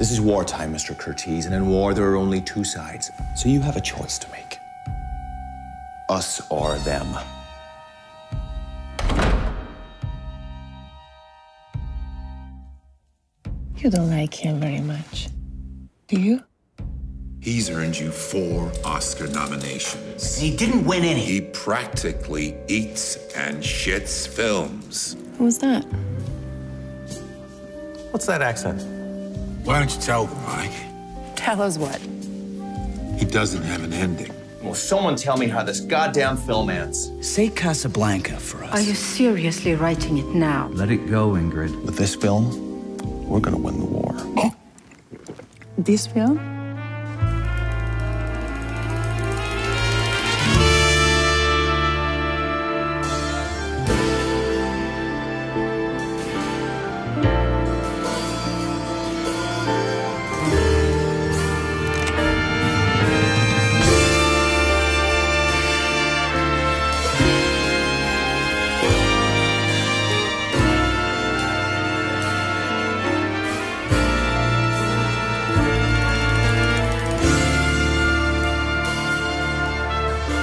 This is wartime, Mr. Curtiz, and in war there are only two sides. So you have a choice to make. Us or them. You don't like him very much, do you? He's earned you four Oscar nominations. He didn't win any. He practically eats and shits films. Who was that? What's that accent? Why don't you tell them, Mike? Tell us what. He doesn't have an ending. Will someone tell me how this goddamn film ends? Say Casablanca for us. Are you seriously writing it now? Let it go, Ingrid. With this film, we're gonna win the war. This film?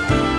Bye.